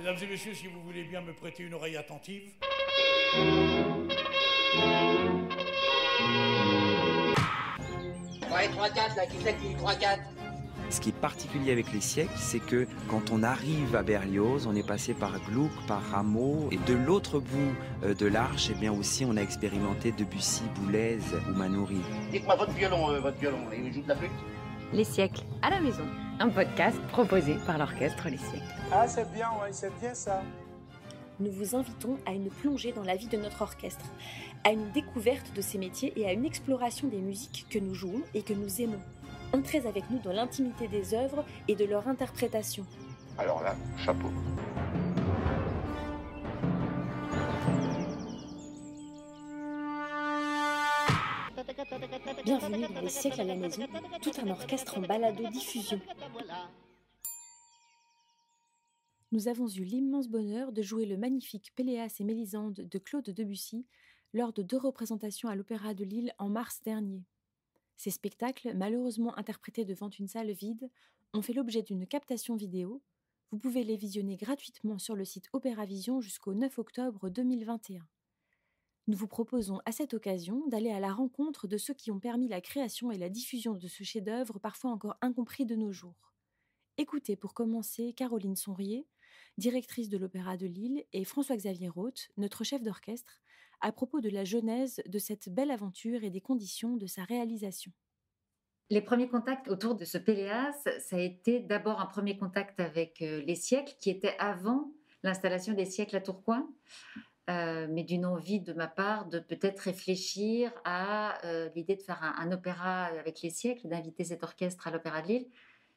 Mesdames et messieurs, si vous voulez bien me prêter une oreille attentive. Ouais, 3-4, là, qui c'est qui 3-4 Ce qui est particulier avec les siècles, c'est que quand on arrive à Berlioz, on est passé par Gluck, par Rameau, et de l'autre bout euh, de l'arche, eh bien aussi, on a expérimenté Debussy, Boulez ou Manoury. Dites-moi votre violon, euh, votre violon, il joue de la flûte? Les siècles à la maison, un podcast proposé par l'orchestre Les siècles. Ah, c'est bien, ouais, c'est bien ça. Nous vous invitons à une plongée dans la vie de notre orchestre, à une découverte de ses métiers et à une exploration des musiques que nous jouons et que nous aimons. Entrez avec nous dans l'intimité des œuvres et de leur interprétation. Alors là, chapeau. Bienvenue dans les siècles à la maison, tout un orchestre en balado-diffusion. Nous avons eu l'immense bonheur de jouer le magnifique Péléas et Mélisande de Claude Debussy lors de deux représentations à l'Opéra de Lille en mars dernier. Ces spectacles, malheureusement interprétés devant une salle vide, ont fait l'objet d'une captation vidéo. Vous pouvez les visionner gratuitement sur le site Opéra Vision jusqu'au 9 octobre 2021. Nous vous proposons à cette occasion d'aller à la rencontre de ceux qui ont permis la création et la diffusion de ce chef-d'œuvre parfois encore incompris de nos jours. Écoutez pour commencer Caroline Sonrier, directrice de l'Opéra de Lille, et François-Xavier Roth, notre chef d'orchestre, à propos de la genèse de cette belle aventure et des conditions de sa réalisation. Les premiers contacts autour de ce Péléas, ça a été d'abord un premier contact avec euh, les siècles, qui était avant l'installation des siècles à Tourcoing. Euh, mais d'une envie de ma part de peut-être réfléchir à euh, l'idée de faire un, un, opéra avec les siècles, d'inviter cet orchestre à l'Opéra de Lille,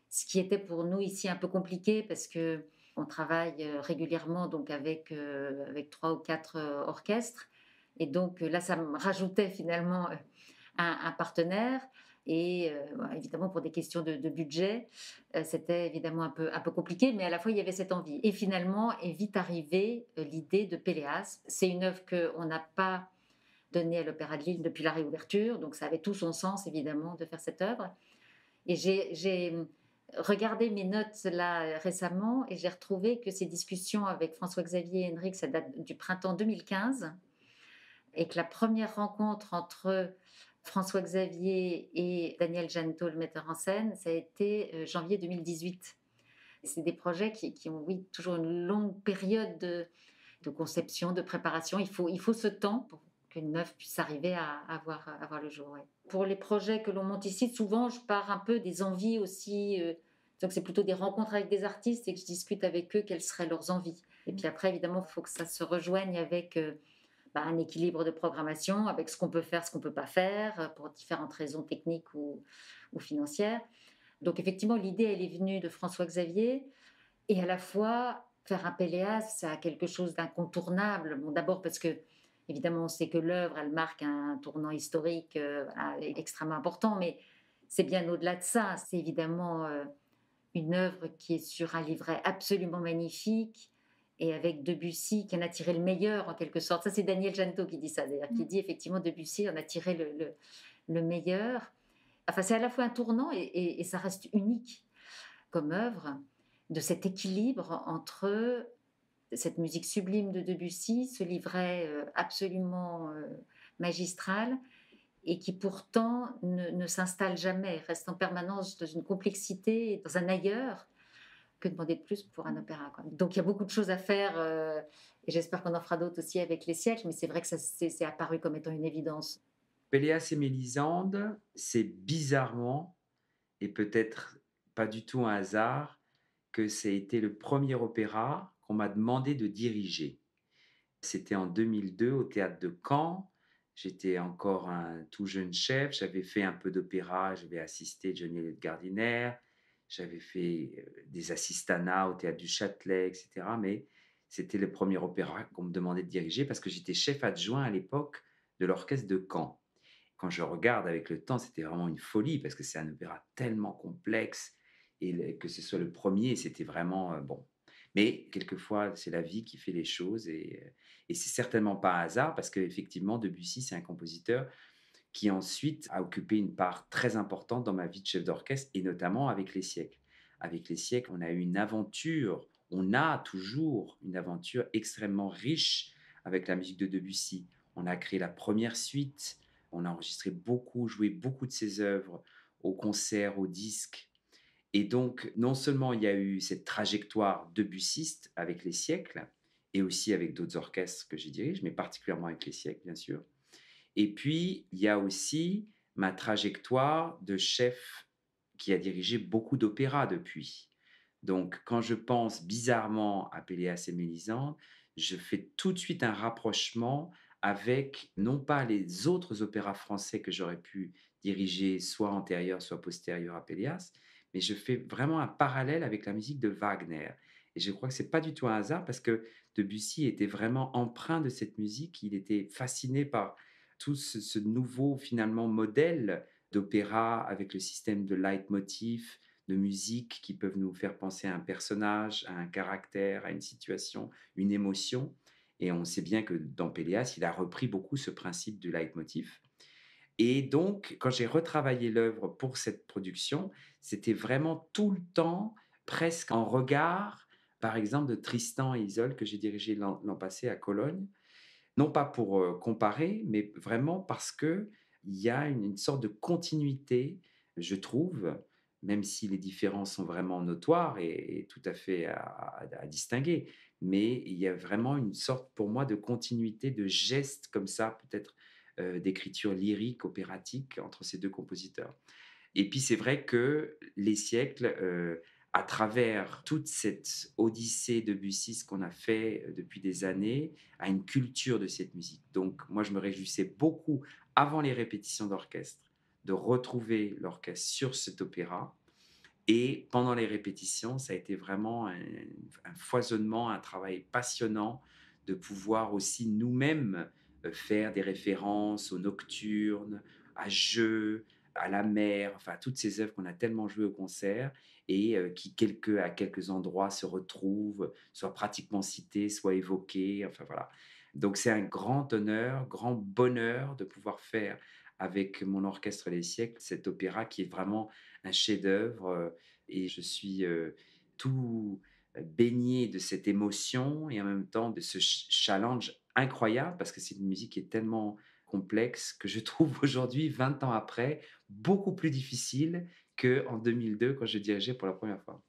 ce qui était pour nous ici un peu compliqué parce que on travaille euh, régulièrement donc avec avec trois ou quatre orchestres et donc là ça me rajoutait finalement un, partenaire et euh, évidemment, pour des questions de, budget, euh, c'était évidemment un peu, un peu compliqué, mais à la fois, il y avait cette envie. Et finalement, est vite arrivée euh, l'idée de Péléas. C'est une œuvre qu'on n'a pas donnée à l'Opéra de Lille depuis la réouverture, donc ça avait tout son sens, évidemment, de faire cette œuvre. Et j'ai regardé mes notes là récemment et j'ai retrouvé que ces discussions avec François-Xavier et Henrik, ça date du printemps 2015, et que la première rencontre entre François Xavier et Daniel Janto, le metteur en scène, ça a été euh, janvier 2018. C'est des projets qui, ont, oui, toujours une longue période de, conception, de préparation. Il faut, il faut ce temps pour qu'une œuvre puisse arriver à, avoir, avoir le jour. Pour les projets que l'on monte ici, souvent, je pars un peu des envies aussi. Euh, donc, c'est plutôt des rencontres avec des artistes et que je discute avec eux quelles seraient leurs envies. Et puis après, évidemment, il faut que ça se rejoigne avec. Euh, bah, un équilibre de programmation avec ce qu'on peut faire, ce qu'on peut pas faire, euh, pour différentes raisons techniques ou, financières. Donc effectivement, l'idée, elle est venue de François Xavier, et à la fois, faire un Péléas, ça a quelque chose d'incontournable. Bon, D'abord parce que, évidemment, on sait que l'œuvre, elle marque un tournant historique euh, extrêmement important, mais c'est bien au-delà de ça. C'est évidemment euh, une œuvre qui est sur un livret absolument magnifique, et avec Debussy qui en a tiré le meilleur en quelque sorte. Ça, c'est Daniel Janto qui dit ça d'ailleurs, qui mm. dit effectivement Debussy en a tiré le, le, meilleur. Enfin, c'est à la fois un tournant et, et, ça reste unique comme œuvre de cet équilibre entre cette musique sublime de Debussy, ce livret euh, absolument euh, magistral, et qui pourtant ne, s'installe jamais, reste en permanence dans une complexité, dans un ailleurs que demander de plus pour un opéra Donc il y a beaucoup de choses à faire euh, et j'espère qu'on en fera d'autres aussi avec les siècles, mais c'est vrai que ça c'est apparu comme étant une évidence. Péléas et Mélisande, c'est bizarrement et peut-être pas du tout un hasard que ça été le premier opéra m'a demandé de diriger. C'était en 2002 au théâtre de Caen. J'étais encore un tout jeune chef, j'avais fait un peu d'opéra, j'avais assisté Johnny Le Gardiner, j'avais fait des assistanats au théâtre du Châtelet, etc. Mais c'était le premier opéra qu'on me demandait de diriger parce que j'étais chef adjoint à l'époque de l'orchestre de Caen. Quand je regarde avec le temps, c'était vraiment une folie parce que c'est un opéra tellement complexe et que ce soit le premier, c'était vraiment bon. Mais quelquefois, c'est la vie qui fait les choses et, et c'est certainement pas un hasard parce qu'effectivement, Debussy, c'est un compositeur qui ensuite a occupé une part très importante dans ma vie de chef d'orchestre et notamment avec les siècles. Avec les siècles, on a eu une aventure on a toujours une aventure extrêmement riche avec la musique de Debussy. On a créé la première suite, on a enregistré beaucoup, joué beaucoup de ses œuvres au concert, au disque. Et donc, non seulement il y a eu cette trajectoire debussiste avec les siècles, et aussi avec d'autres orchestres que j'y dirige, mais particulièrement avec les siècles, bien sûr. Et puis, il y a aussi ma trajectoire de chef qui a dirigé beaucoup d'opéras depuis. Donc, quand je pense bizarrement à Péléas et Mélisande, je fais tout de suite un rapprochement avec non pas les autres opéras français que j'aurais pu diriger, soit antérieurs, soit postérieurs à Péléas, mais je fais vraiment un parallèle avec la musique de Wagner. Et je crois que c'est pas du tout un hasard parce que Debussy était vraiment empreint de cette musique. Il était fasciné par tout ce, nouveau finalement modèle d'opéra avec le système de leitmotiv, de musique qui peuvent nous faire penser à un personnage, à un caractère, à une situation, une émotion. Et on sait bien que dans Péléas, il a repris beaucoup ce principe du leitmotiv. Et donc, quand j'ai retravaillé l'œuvre pour cette production, c'était vraiment tout le temps, presque en regard, par exemple, de Tristan et Isole que j'ai dirigé l'an passé à Cologne, non pas pour euh, comparer, mais vraiment parce que il y a une, sorte de continuité, je trouve, même si les différences sont vraiment notoires et, tout à fait à, distinguer, mais il y a vraiment une sorte pour moi de continuité, de gestes comme ça, peut-être euh, d'écriture lyrique, opératique entre ces deux compositeurs. Et puis c'est vrai que les siècles, euh, à travers toute cette odyssée de Bussy qu'on a fait euh, depuis des années, à une culture de cette musique. Donc moi, je me réjouissais beaucoup, avant les répétitions d'orchestre, de retrouver l'orchestre sur cet opéra. Et pendant les répétitions, ça a été vraiment un, foisonnement, un travail passionnant de pouvoir aussi nous-mêmes faire des références aux nocturnes, à jeux, à la mer, enfin toutes ces œuvres qu'on a tellement jouées au concert et qui quelques, à quelques endroits se retrouvent, soit pratiquement citées, soit évoquées. Enfin voilà. Donc c'est un grand honneur, grand bonheur de pouvoir faire avec mon orchestre Les siècles cet opéra qui est vraiment un chef-d'œuvre et je suis tout baigné de cette émotion et en même temps de ce challenge incroyable parce que c'est une musique qui est tellement complexe que je trouve aujourd'hui, 20 ans après, beaucoup plus difficile qu'en 2002 quand je dirigeais pour la première fois.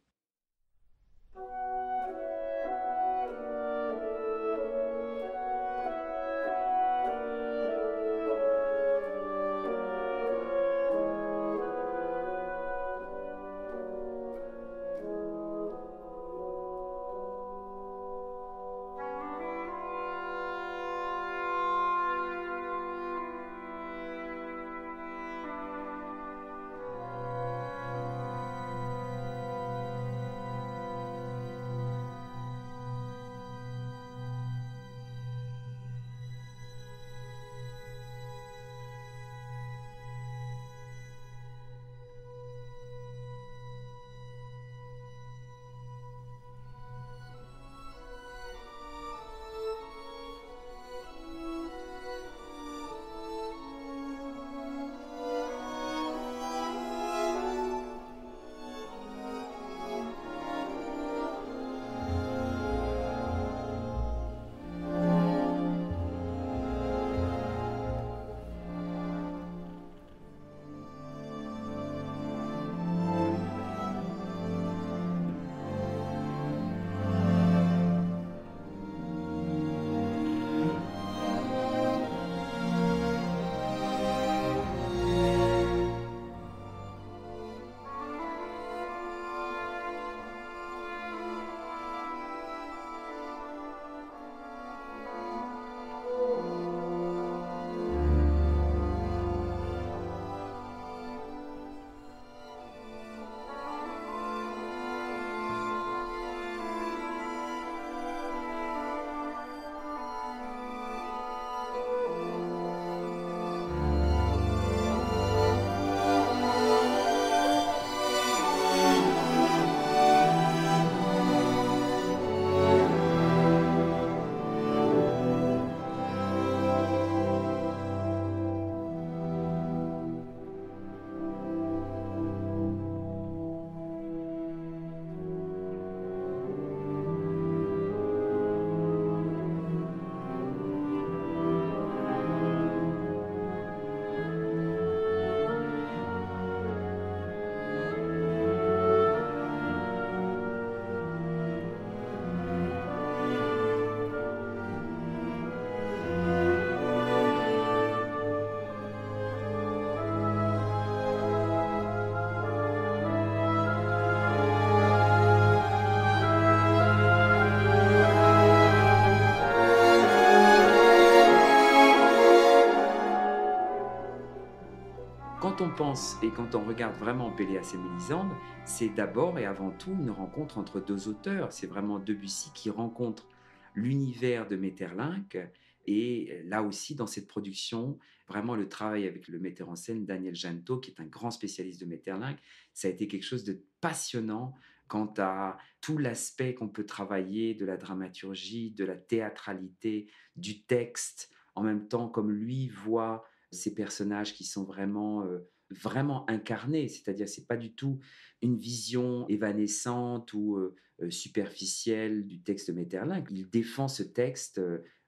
Et quand on regarde vraiment Péléas et Mélisande, c'est d'abord et avant tout une rencontre entre deux auteurs. C'est vraiment Debussy qui rencontre l'univers de Metterlinck et là aussi, dans cette production, vraiment le travail avec le metteur en scène Daniel Janto, qui est un grand spécialiste de Metterlinck, ça a été quelque chose de passionnant quant à tout l'aspect qu'on peut travailler de la dramaturgie, de la théâtralité, du texte, en même temps comme lui voit ces personnages qui sont vraiment euh, vraiment incarnés, c'est-à-dire c'est pas du tout une vision évanescente ou euh, euh, superficielle du texte de. Il défend ce texte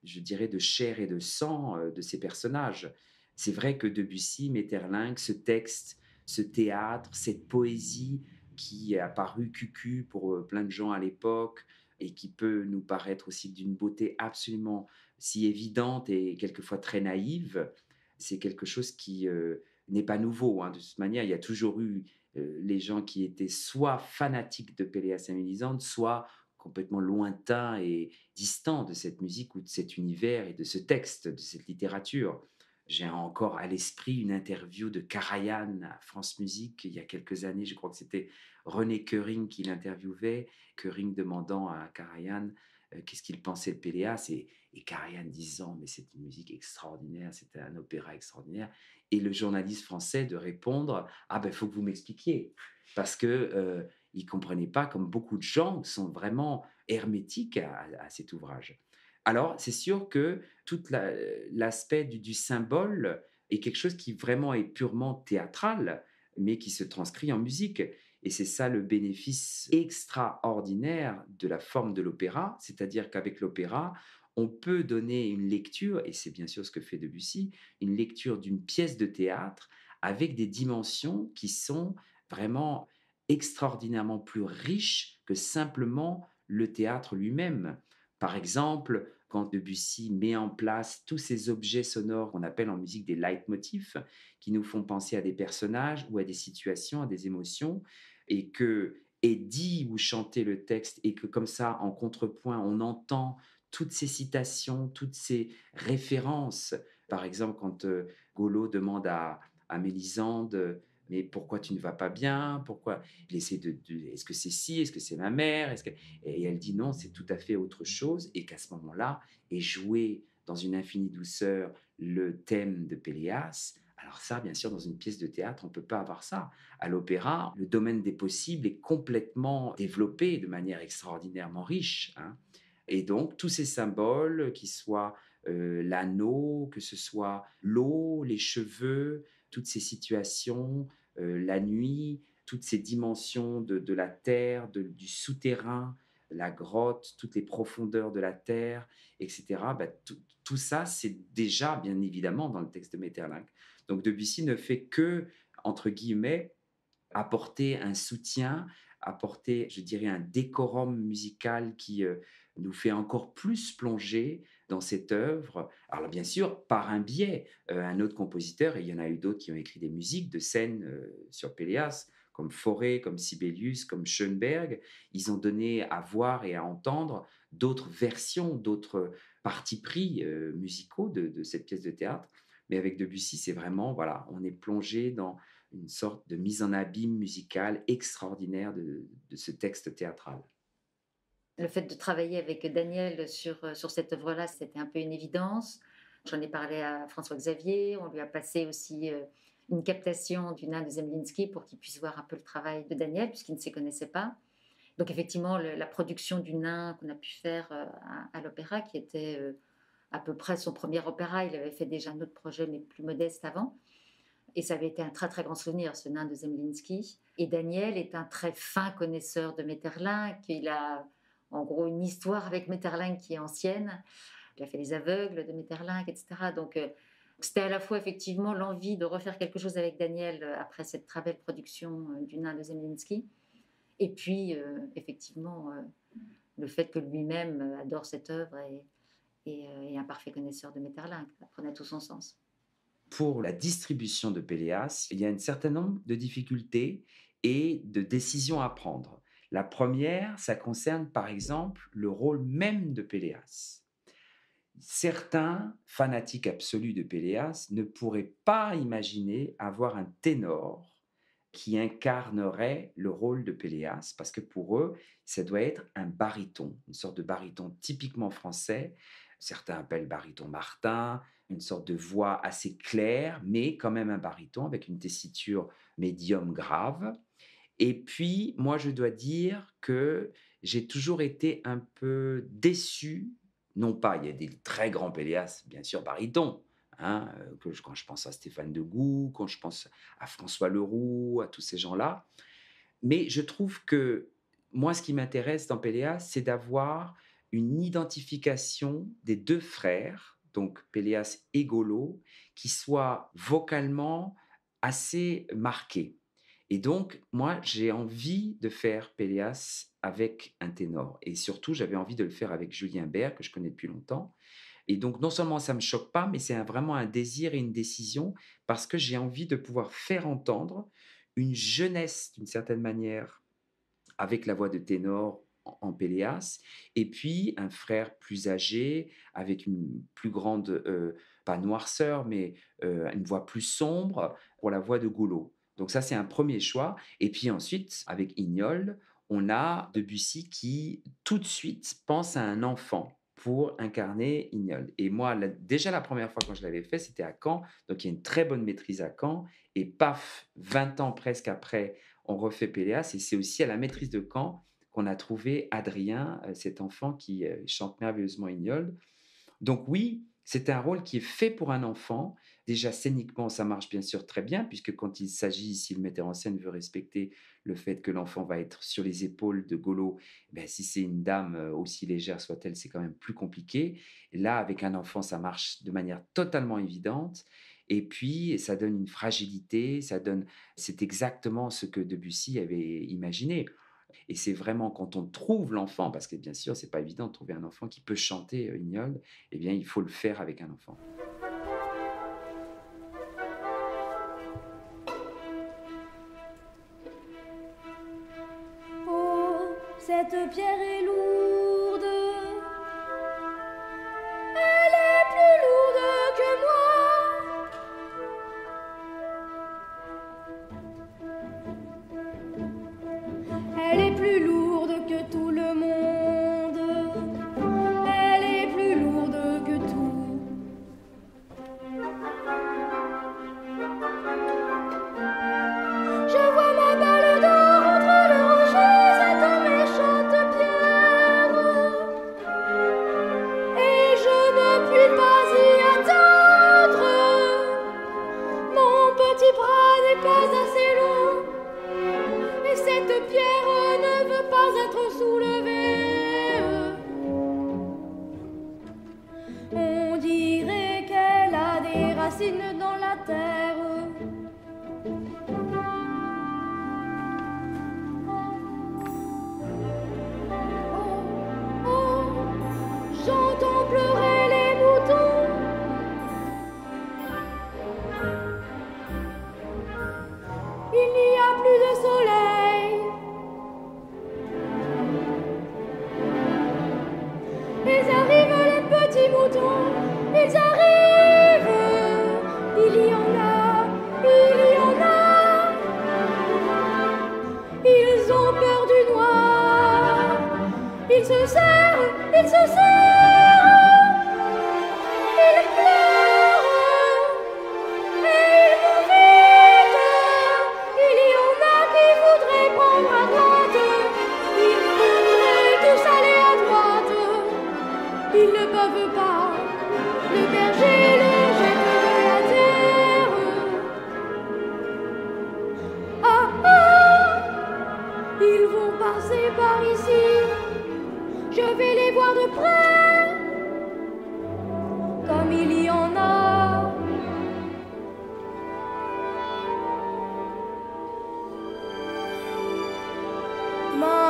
je dirais, de chair et de sang euh, de ces personnages. C'est vrai que Debussy, Metterlinck, ce texte, ce théâtre, cette poésie qui est apparue cucu pour euh, plein de gens à l'époque et qui peut nous paraître aussi d'une beauté absolument si évidente et quelquefois très naïve, c'est quelque chose qui euh, n'est pas nouveau. Hein. De toute manière, il y a toujours eu les gens qui étaient soit fanatiques de Péléas et Mélisande, soit complètement lointain et distant de cette musique ou de cet univers et de ce texte, de cette littérature. J'ai encore à l'esprit une interview de Karajan à France Musique il y a quelques années, je crois que c'était René Köring qui l'interviewait, Köring demandant à Karajan euh, qu'est-ce qu'il pensait de Péléas? Et, et Karajan disant mais c'est une musique extraordinaire, c'était un opéra extraordinaire et le journaliste français de répondre ah ben faut que vous m'expliquiez parce que euh, il comprenait pas comme beaucoup de gens sont vraiment hermétiques à, cet ouvrage. Alors, c'est sûr que tout l'aspect du, symbole est quelque chose qui vraiment est purement théâtral, mais qui se transcrit en musique. Et c'est ça le bénéfice extraordinaire de la forme de l'opéra, c'est-à-dire qu'avec l'opéra, on peut donner une lecture, et c'est bien sûr ce que fait Debussy, une lecture d'une pièce de théâtre avec des dimensions qui sont vraiment extraordinairement plus riche que simplement le théâtre lui-même. Par exemple, quand Debussy met en place tous ces objets sonores qu'on appelle en musique des leitmotifs, qui nous font penser à des personnages ou à des situations, à des émotions, et que est dit ou chanté le texte, et que comme ça, en contrepoint, on entend toutes ces citations, toutes ces références. Par exemple, quand euh, Golo demande à, à Mélisande mais pourquoi tu ne vas pas bien? Pourquoi? Il de, est-ce que c'est si Est-ce que c'est ma mère? Que et elle dit non, c'est tout à fait autre chose et qu'à ce moment-là est joué dans une infinie douceur le thème de Péléas. Alors ça, bien sûr, dans une pièce de théâtre, on peut pas avoir ça. À l'opéra, le domaine des possibles est complètement développé de manière extraordinairement riche. Hein. Et donc, tous ces symboles, qui soient l'anneau, que ce soit l'eau, les cheveux, toutes ces situations, la nuit, toutes ces dimensions de, la terre, du souterrain, la grotte, toutes les profondeurs de la terre, etc. Bah, tout, ça, c'est déjà bien évidemment dans le texte de Metterlinck. Donc Debussy ne fait que, entre guillemets, apporter un soutien, apporter, je dirais, un décorum musical qui nous fait encore plus plonger dans cette œuvre. Alors bien sûr, par un biais, euh, un autre compositeur, et il y en a eu d'autres qui ont écrit des musiques de scènes euh, sur Péléas, comme Fauré, comme Sibelius, comme Schoenberg, ils ont donné à voir et à entendre d'autres versions, d'autres partis pris euh, musicaux de, cette pièce de théâtre. Mais avec Debussy, c'est vraiment, voilà, on est plongé dans une sorte de mise en abîme musicale extraordinaire de ce texte théâtral le fait de travailler avec Daniel sur, euh, sur cette œuvre-là, c'était un peu une évidence. J'en ai parlé à François Xavier, on lui a passé aussi euh, une captation du nain de Zemlinski pour qu'il puisse voir un peu le travail de Daniel, puisqu'il ne s'y connaissait pas. Donc effectivement, la production du nain qu'on a pu faire euh, à, l'opéra, qui était à peu près son premier opéra, il avait fait déjà un autre projet, mais plus modeste avant. Et ça avait été un très très grand souvenir, ce nain de Zemlinski. Et Daniel est un très fin connaisseur de Metterlinck. Il a en gros une histoire avec Metterlinck qui est ancienne. Il a fait Les Aveugles de Metterlinck, etc. Donc euh, c'était à la fois effectivement l'envie de refaire quelque chose avec Daniel euh, après cette très belle production euh, du nain de Zemlinski. Et puis effectivement le fait que lui-même adore cette œuvre et, est un parfait connaisseur de Metterlinck. Ça prenait tout son sens. Pour la distribution de Péléas, il y a un certain nombre de difficultés et de décisions à prendre. La première, ça concerne par exemple le rôle même de Péléas. certains fanatiques absolus de Péléas ne pourraient pas imaginer avoir un ténor qui incarnerait le rôle de Péléas, parce que pour eux, ça doit être un baryton, une sorte de baryton typiquement français. Certains appellent baryton Martin, une sorte de voix assez claire, mais quand même un baryton avec une tessiture médium grave. Et puis, moi, je dois dire que j'ai toujours été un peu déçu. Non pas, il y a des très grands Péléas, bien sûr, baryton, hein, euh, quand je pense à Stéphane Degout, quand je pense à François Leroux, à tous ces gens-là. Mais je trouve que moi, ce qui m'intéresse dans Péléas, c'est d'avoir une identification des deux frères, donc Péléas et Golo, qui soit vocalement assez marquée. Et donc, moi, j'ai envie de faire Péléas avec un ténor. Et surtout, j'avais envie de le faire avec Julien Bert, que je connais depuis longtemps. Et donc, non seulement ça ne me choque pas, mais c'est vraiment un désir et une décision, parce que j'ai envie de pouvoir faire entendre une jeunesse, d'une certaine manière, avec la voix de ténor en Péléas, et puis un frère plus âgé, avec une plus grande, euh, pas noirceur, mais euh, une voix plus sombre, pour la voix de Goulot. Donc ça, c'est un premier choix. Et puis ensuite, avec Ignol, on a Debussy qui tout de suite pense à un enfant pour incarner Ignol. Et moi, déjà la première fois quand je l'avais fait, c'était à Caen. Donc il y a une très bonne maîtrise à Caen. Et paf, 20 ans presque après, on refait Péléas. Et c'est aussi à la maîtrise de Caen qu'on a trouvé Adrien, euh, cet enfant qui euh, chante merveilleusement Ignol. Donc oui, c'est un rôle qui est fait pour un enfant. Déjà, scéniquement, ça marche bien sûr très bien, puisque quand il s'agit, si le metteur en scène veut respecter le fait que l'enfant va être sur les épaules de Golo, ben, si c'est une dame, euh, aussi légère soit-elle, c'est quand même plus compliqué. là, avec un enfant, ça marche de manière totalement évidente. Et puis, ça donne une fragilité, ça donne. C'est exactement ce que Debussy avait imaginé. Et c'est vraiment quand on trouve l'enfant, parce que bien sûr, c'est pas évident de trouver un enfant qui peut chanter euh, Ignol, eh bien, il faut le faire avec un enfant. Cette pierre est lourde.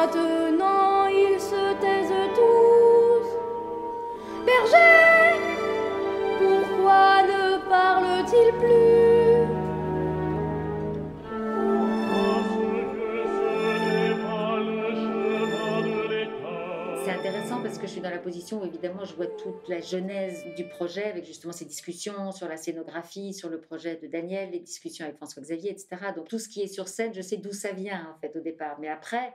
Maintenant ils se taisent tous. Berger, pourquoi ne parle-t-il plus? Intéressant parce que je suis dans la position où évidemment je vois toute la genèse du projet avec justement ces discussions sur la scénographie, sur le projet de Daniel, les discussions avec François Xavier, etc. Donc tout ce qui est sur scène, je sais d'où ça vient en fait au départ. Mais après,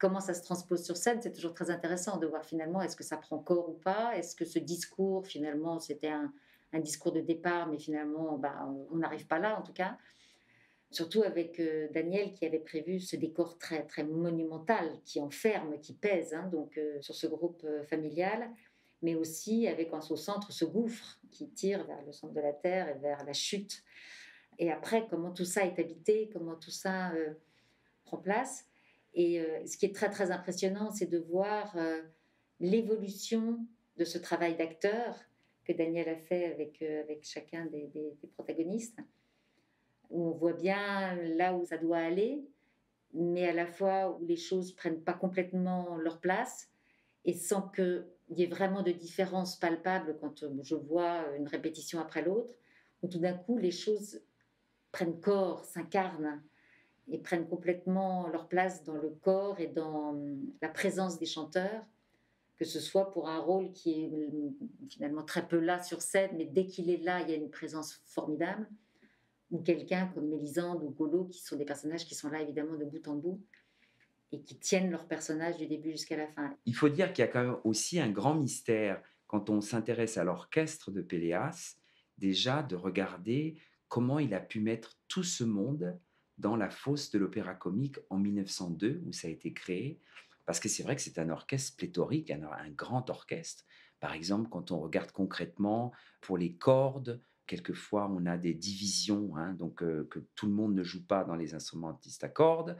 comment ça se transpose sur scène, c'est toujours très intéressant de voir finalement est-ce que ça prend corps ou pas, est-ce que ce discours finalement c'était un, discours de départ, mais finalement bah, on n'arrive pas là en tout cas? Surtout avec euh, Daniel qui avait prévu ce décor très, très monumental, qui enferme, qui pèse hein, donc, euh, sur ce groupe euh, familial, mais aussi avec en son centre ce gouffre qui tire vers le centre de la Terre et vers la chute. Et après, comment tout ça est habité, comment tout ça prend place? Et ce qui est très, très impressionnant, c'est de voir l'évolution de ce travail d'acteur que Daniel a fait avec, avec chacun des, protagonistes où on voit bien là où ça doit aller, mais à la fois où les choses prennent pas complètement leur place et sans qu'il y ait vraiment de différence palpable quand euh, je vois une répétition après l'autre, où tout d'un coup les choses prennent corps, s'incarnent et prennent complètement leur place dans le corps et dans hum, la présence des chanteurs, que ce soit pour un rôle qui est hum, finalement très peu là sur scène, mais dès qu'il est là, il y a une présence formidable ou quelqu'un comme Mélisande ou Golo, qui sont des personnages qui sont là évidemment de bout en bout et qui tiennent leur personnage du début jusqu'à la fin. Il faut dire qu'il y a quand même aussi un grand mystère quand on s'intéresse à l'orchestre de Péléas, déjà de regarder comment il a pu mettre tout ce monde dans la fosse de l'opéra comique en 1902, où ça a été créé, parce que c'est vrai que c'est un orchestre pléthorique, un, grand orchestre. Par exemple, quand on regarde concrètement pour les cordes, Quelquefois, on a des divisions, hein, donc euh, que tout le monde ne joue pas dans les instrumentistes à cordes.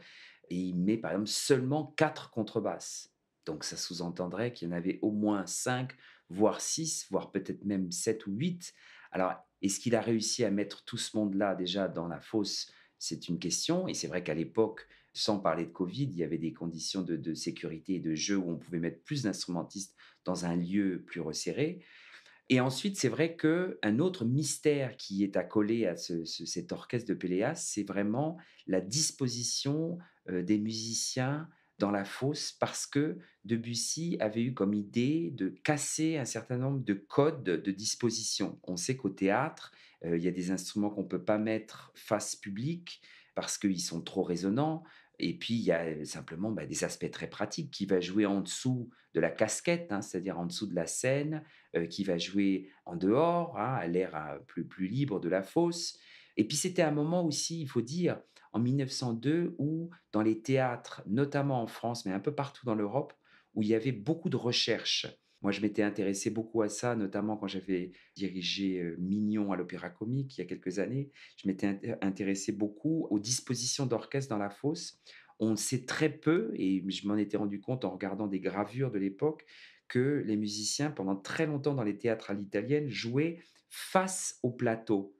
Et il met par exemple seulement quatre contrebasses. Donc ça sous-entendrait qu'il y en avait au moins cinq, voire six, voire peut-être même sept ou huit. Alors, est-ce qu'il a réussi à mettre tout ce monde-là déjà dans la fosse C'est une question. Et c'est vrai qu'à l'époque, sans parler de Covid, il y avait des conditions de, sécurité et de jeu où on pouvait mettre plus d'instrumentistes dans un lieu plus resserré. Et ensuite, c'est vrai qu'un autre mystère qui est accolé à cet orchestre de Péléas, c'est vraiment la disposition des musiciens dans la fosse parce que Debussy avait eu comme idée de casser un certain nombre de codes de disposition. On sait qu'au théâtre, il y a des instruments qu'on ne peut pas mettre face publique parce qu'ils sont trop résonnants. Et puis, il y a simplement bah, des aspects très pratiques. Qui va jouer en dessous de la casquette, hein, c'est-à-dire en dessous de la scène, qui va jouer en dehors, hein, à l'air plus, plus libre de la fosse. Et puis, c'était un moment aussi, il faut dire, en 1902, où dans les théâtres, notamment en France, mais un peu partout dans l'Europe, où il y avait beaucoup de recherches moi, je m'étais intéressé beaucoup à ça, notamment quand j'avais dirigé Mignon à l'Opéra Comique il y a quelques années. Je m'étais intéressé beaucoup aux dispositions d'orchestre dans la fosse. On sait très peu, et je m'en étais rendu compte en regardant des gravures de l'époque, que les musiciens, pendant très longtemps dans les théâtres à l'italienne, jouaient face au plateau,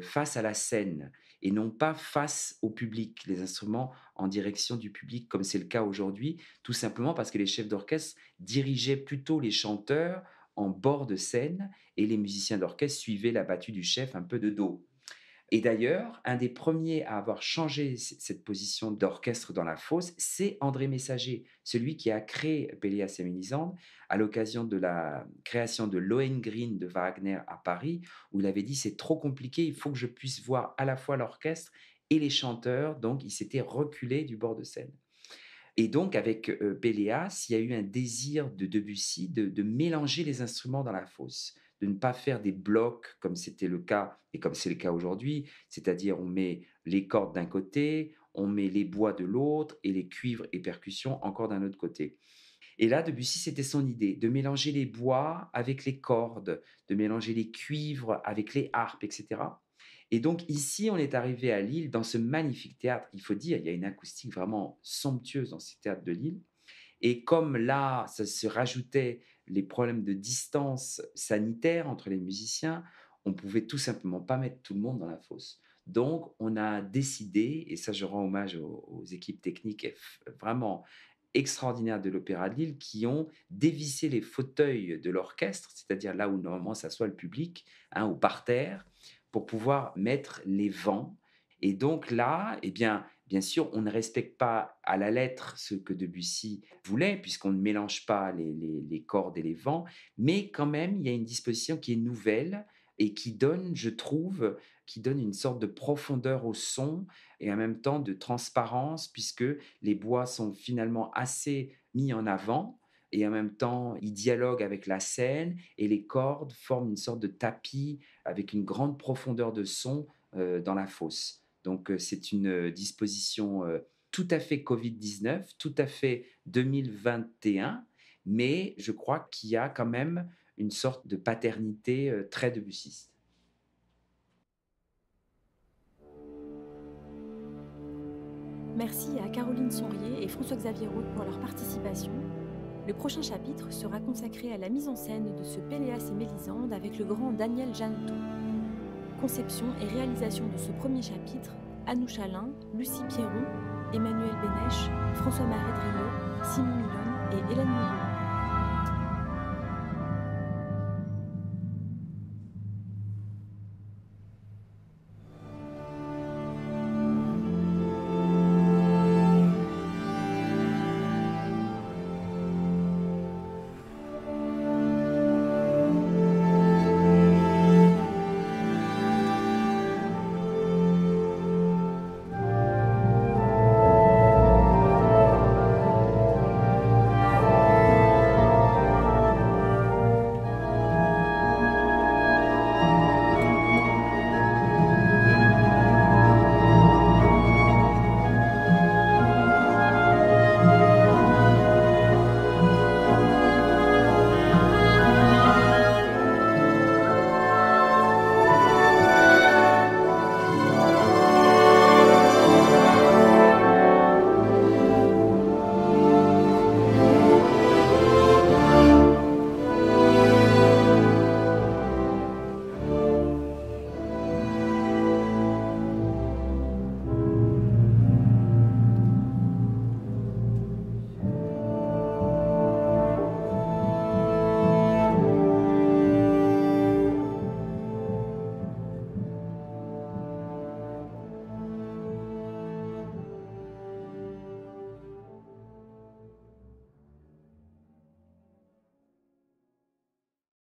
face à la scène et non pas face au public, les instruments en direction du public, comme c'est le cas aujourd'hui, tout simplement parce que les chefs d'orchestre dirigeaient plutôt les chanteurs en bord de scène et les musiciens d'orchestre suivaient la battue du chef un peu de dos. Et d'ailleurs, un des premiers à avoir changé cette position d'orchestre dans la fosse, c'est André Messager, celui qui a créé Péléas et Mélisande à l'occasion de la création de Lohengrin de Wagner à Paris, où il avait dit c'est trop compliqué, il faut que je puisse voir à la fois l'orchestre et les chanteurs, donc il s'était reculé du bord de scène. Et donc, avec euh, il y a eu un désir de Debussy de, de mélanger les instruments dans la fosse de ne pas faire des blocs comme c'était le cas et comme c'est le cas aujourd'hui, c'est-à-dire on met les cordes d'un côté, on met les bois de l'autre et les cuivres et percussions encore d'un autre côté. Et là, Debussy, c'était son idée, de mélanger les bois avec les cordes, de mélanger les cuivres avec les harpes, etc. Et donc ici, on est arrivé à Lille, dans ce magnifique théâtre. Il faut dire, il y a une acoustique vraiment somptueuse dans ce théâtre de Lille. Et comme là, ça se rajoutait les problèmes de distance sanitaire entre les musiciens, on pouvait tout simplement pas mettre tout le monde dans la fosse. Donc, on a décidé, et ça je rends hommage aux, équipes techniques vraiment extraordinaires de l'Opéra de Lille, qui ont dévissé les fauteuils de l'orchestre, c'est-à-dire là où normalement s'assoit le public, hein, par terre, pour pouvoir mettre les vents. Et donc là, eh bien, Bien sûr, on ne respecte pas à la lettre ce que Debussy voulait, puisqu'on ne mélange pas les, les, cordes et les vents, mais quand même, il y a une disposition qui est nouvelle et qui donne, je trouve, qui donne une sorte de profondeur au son et en même temps de transparence, puisque les bois sont finalement assez mis en avant et en même temps, ils dialoguent avec la scène et les cordes forment une sorte de tapis avec une grande profondeur de son euh, dans la fosse. Donc euh, c'est une euh, disposition tout à fait Covid-19, tout à fait 2021, mais je crois qu'il y a quand même une sorte de paternité très debussiste. Merci à Caroline Sonrier et François-Xavier Roth pour leur participation. Le prochain chapitre sera consacré à la mise en scène de ce Péléas et Mélisande avec le grand Daniel Janotto. Conception et réalisation de ce premier chapitre, Anou Chalin, Lucie Pierron, Emmanuel Bénèche, François-Marie Simon Milon et Hélène Moulin.